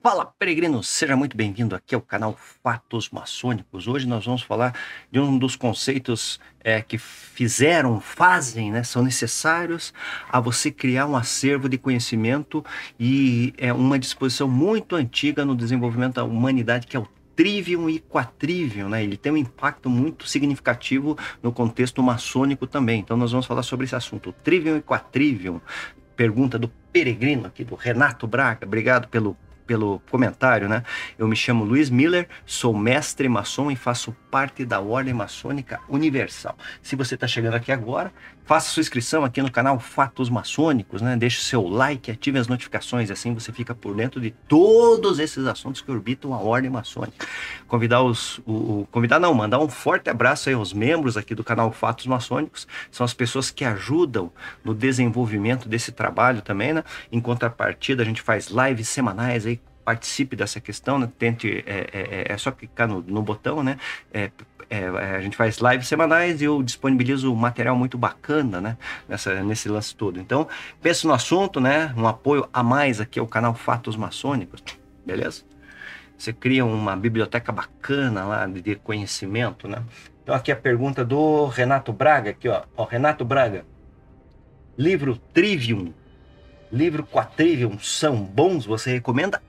Fala, peregrino! Seja muito bem-vindo aqui ao canal Fatos Maçônicos. Hoje nós vamos falar de um dos conceitos é, que fizeram, fazem, né, são necessários a você criar um acervo de conhecimento e é uma disposição muito antiga no desenvolvimento da humanidade, que é o Trivium e Quatrivium, né? Ele tem um impacto muito significativo no contexto maçônico também. Então nós vamos falar sobre esse assunto, Trivium e Quatrivium. Pergunta do peregrino aqui, do Renato Braga. Obrigado pelo pelo comentário, né? Eu me chamo Luiz Miller, sou mestre maçom e faço parte da Ordem Maçônica Universal. Se você está chegando aqui agora, faça sua inscrição aqui no canal Fatos Maçônicos, né? Deixe seu like, ative as notificações, assim você fica por dentro de todos esses assuntos que orbitam a Ordem Maçônica. Convidar os, o, o convidar não, mandar um forte abraço aí aos membros aqui do canal Fatos Maçônicos, são as pessoas que ajudam no desenvolvimento desse trabalho também, né? Em contrapartida, a gente faz lives semanais aí participe dessa questão, né? tente, é, é, é, é só clicar no, no botão, né? É, é, é, a gente faz lives semanais e eu disponibilizo material muito bacana, né? Nessa, nesse lance todo. Então, pense no assunto, né? Um apoio a mais aqui ao canal Fatos Maçônicos, beleza? Você cria uma biblioteca bacana lá de conhecimento, né? Então, aqui a pergunta do Renato Braga, aqui, ó. ó Renato Braga, livro Trivium, livro Quatrivium são bons? Você recomenda?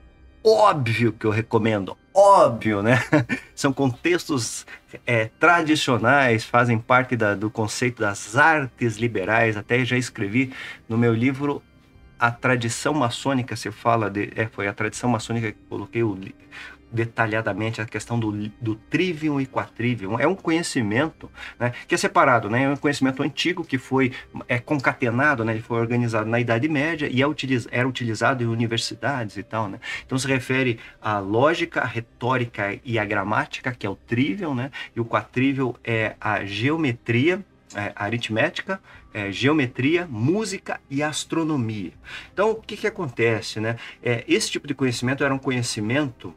Óbvio que eu recomendo, óbvio, né? São contextos é, tradicionais, fazem parte da, do conceito das artes liberais. Até já escrevi no meu livro a tradição maçônica. Se fala de, é, foi a tradição maçônica que coloquei o, detalhadamente a questão do, do trivium e quatrivium. É um conhecimento né, que é separado, né, é um conhecimento antigo que foi é, concatenado, né, foi organizado na Idade Média e é utiliz, era utilizado em universidades e tal. Né? Então se refere à lógica, à retórica e à gramática, que é o trivium, né, e o quatrivium é a geometria, é, aritmética, é, geometria, música e astronomia. Então, o que, que acontece? Né? É, esse tipo de conhecimento era um conhecimento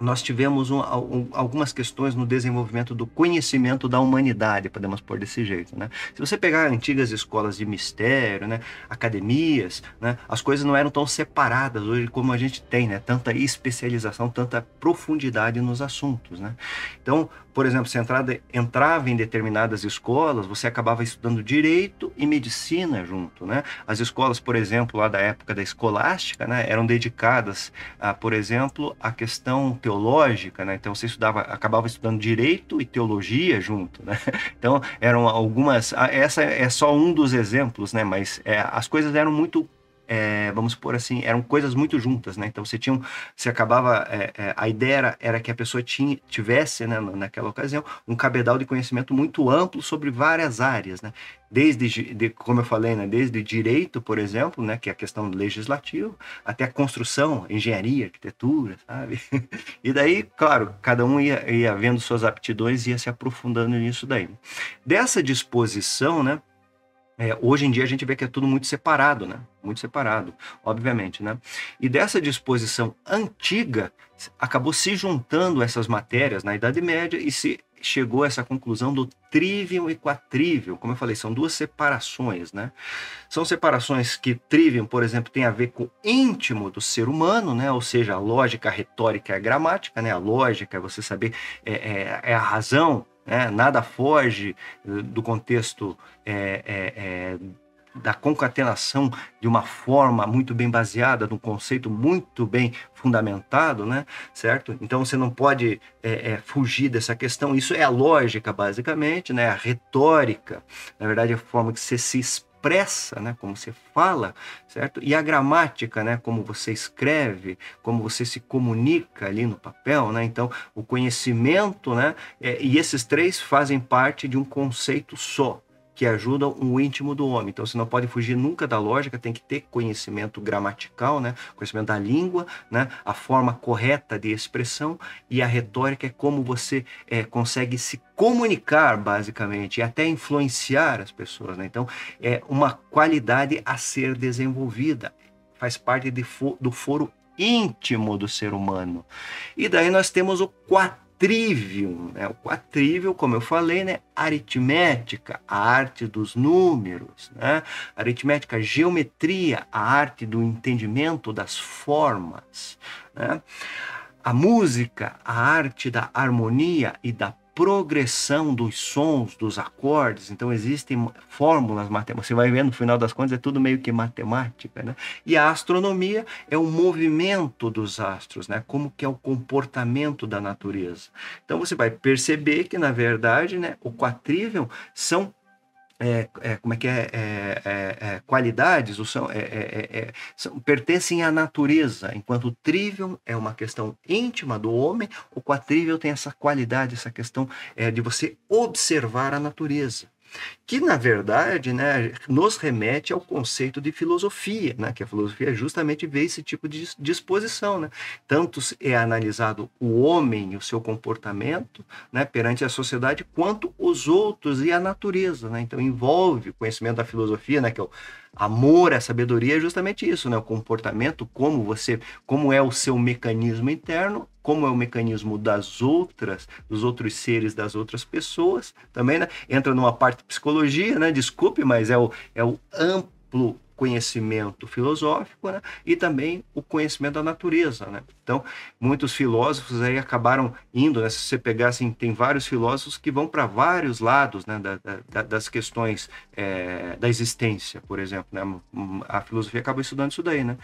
nós tivemos um, um, algumas questões no desenvolvimento do conhecimento da humanidade, podemos pôr desse jeito. Né? Se você pegar antigas escolas de mistério, né, academias, né, as coisas não eram tão separadas hoje como a gente tem, né, tanta especialização, tanta profundidade nos assuntos. Né? Então, por exemplo, se entrada, entrava em determinadas escolas, você acabava estudando direito e medicina junto, né? As escolas, por exemplo, lá da época da escolástica, né, eram dedicadas, a, por exemplo, à questão teológica, né? Então você estudava, acabava estudando direito e teologia junto, né? Então eram algumas, essa é só um dos exemplos, né? Mas é, as coisas eram muito é, vamos por assim, eram coisas muito juntas, né? Então você tinha, você acabava, é, é, a ideia era, era, que a pessoa tinha, tivesse, né, naquela ocasião, um cabedal de conhecimento muito amplo sobre várias áreas, né? Desde, de, como eu falei, né, desde direito, por exemplo, né, que é a questão legislativa, até a construção, engenharia, arquitetura, sabe? E daí, claro, cada um ia, ia vendo suas aptidões e ia se aprofundando nisso daí. Dessa disposição, né? É, hoje em dia a gente vê que é tudo muito separado, né? Muito separado, obviamente, né? E dessa disposição antiga acabou se juntando essas matérias na Idade Média e se chegou a essa conclusão do trivium e quatrivium. Como eu falei, são duas separações, né? São separações que trivium, por exemplo, tem a ver com o íntimo do ser humano, né? Ou seja, a lógica, a retórica a gramática, né? A lógica é você saber, é, é, é a razão, né? nada foge eh, do contexto é, é, é, da concatenação de uma forma muito bem baseada, de um conceito muito bem fundamentado, né? certo? Então você não pode é, é, fugir dessa questão. Isso é a lógica, basicamente, né? a retórica, na verdade, a forma que você se expressa expressa, né, como você fala, certo? E a gramática, né, como você escreve, como você se comunica ali no papel, né? Então, o conhecimento, né, é, e esses três fazem parte de um conceito só, que ajudam o íntimo do homem. Então você não pode fugir nunca da lógica, tem que ter conhecimento gramatical, né? conhecimento da língua, né? a forma correta de expressão e a retórica é como você é, consegue se comunicar, basicamente, e até influenciar as pessoas. Né? Então é uma qualidade a ser desenvolvida, faz parte de, do foro íntimo do ser humano. E daí nós temos o 4 trivium né? o quadrívio, como eu falei, né? aritmética, a arte dos números, né? aritmética, geometria, a arte do entendimento das formas, né? a música, a arte da harmonia e da progressão dos sons, dos acordes. Então existem fórmulas matemáticas. Você vai ver no final das contas é tudo meio que matemática, né? E a astronomia é o movimento dos astros, né? Como que é o comportamento da natureza. Então você vai perceber que na verdade, né, o quatrivium são é, é, como é que é, é, é, é qualidades ou são, é, são, pertencem à natureza, enquanto o trivium é uma questão íntima do homem, o quatrivium tem essa qualidade, essa questão de você observar a natureza que na verdade né, nos remete ao conceito de filosofia, né, que a filosofia justamente vê esse tipo de disposição. Né? Tanto é analisado o homem e o seu comportamento né, perante a sociedade, quanto os outros e a natureza. Né? Então envolve o conhecimento da filosofia, né, que é o amor, a sabedoria é justamente isso, né? O comportamento, como você, como é o seu mecanismo interno, como é o mecanismo das outras, dos outros seres, das outras pessoas, também, né? Entra numa parte de psicologia, né? Desculpe, mas é o, é o amplo conhecimento filosófico né? e também o conhecimento da natureza. Né? Então, muitos filósofos aí acabaram indo, né? se você pegar assim, tem vários filósofos que vão para vários lados né? da, da, das questões é, da existência, por exemplo. Né? A filosofia acaba estudando isso daí. Né?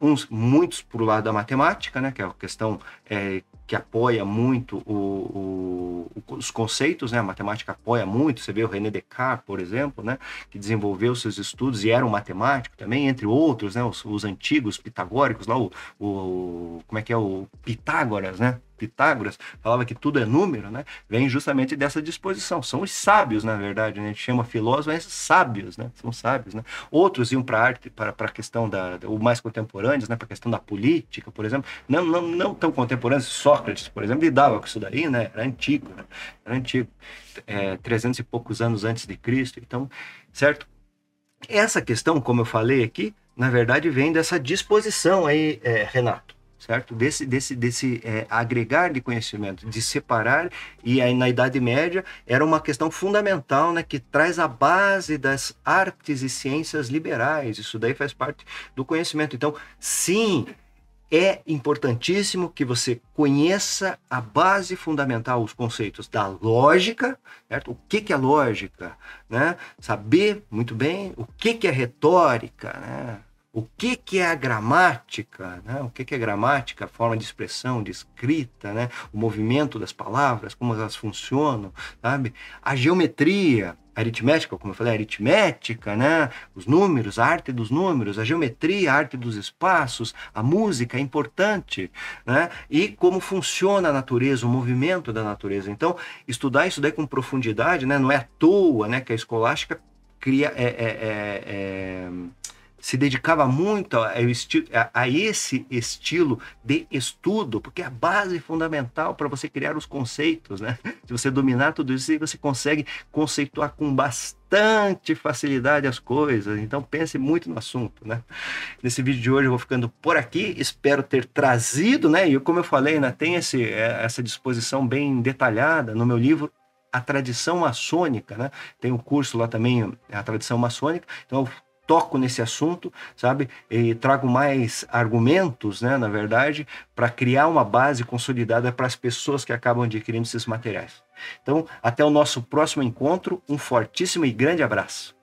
Uns muitos para o lado da matemática, né, que é a questão é, que apoia muito o, o, os conceitos, né, a matemática apoia muito. Você vê o René Descartes, por exemplo, né, que desenvolveu seus estudos e era um matemático também, entre outros, né, os, os antigos pitagóricos lá, o, o como é que é o Pitágoras, né, Pitágoras falava que tudo é número, né? Vem justamente dessa disposição. São os sábios, na verdade. Né? A gente chama filósofos, sábios, né? São sábios, né? Outros iam para a arte, para a questão da, o mais contemporâneos, né? Para a questão da política, por exemplo. Não, não, não tão contemporâneos. Sócrates, por exemplo, lidava com isso daí, né? Era antigo, né? Era antigo. É, 300 e poucos anos antes de Cristo. Então, certo? Essa questão, como eu falei aqui, na verdade vem dessa disposição aí, é, Renato certo? Desse, desse, desse é, agregar de conhecimento, de separar, e aí na Idade Média era uma questão fundamental, né, que traz a base das artes e ciências liberais, isso daí faz parte do conhecimento. Então, sim, é importantíssimo que você conheça a base fundamental, os conceitos da lógica, certo? O que, que é lógica, né? Saber muito bem o que, que é retórica, né? O que, que é a gramática, né? o que, que é gramática, a forma de expressão, de escrita, né? o movimento das palavras, como elas funcionam, sabe? A geometria, aritmética, como eu falei, aritmética, né? os números, a arte dos números, a geometria, a arte dos espaços, a música é importante, né? e como funciona a natureza, o movimento da natureza. Então, estudar isso daí com profundidade, né? não é à toa né? que a escolástica cria... É, é, é, é se dedicava muito a, a, esse estilo de estudo, porque é a base fundamental para você criar os conceitos, né? Se você dominar tudo isso, você consegue conceituar com bastante facilidade as coisas. Então pense muito no assunto, né? Nesse vídeo de hoje eu vou ficando por aqui. Espero ter trazido, né? E como eu falei, né, tem esse, é, essa disposição bem detalhada no meu livro a tradição maçônica, né? Tem um curso lá também, a tradição maçônica. Então, toco nesse assunto, sabe? E trago mais argumentos, né, na verdade, para criar uma base consolidada para as pessoas que acabam adquirindo esses materiais. Então, até o nosso próximo encontro, um fortíssimo e grande abraço.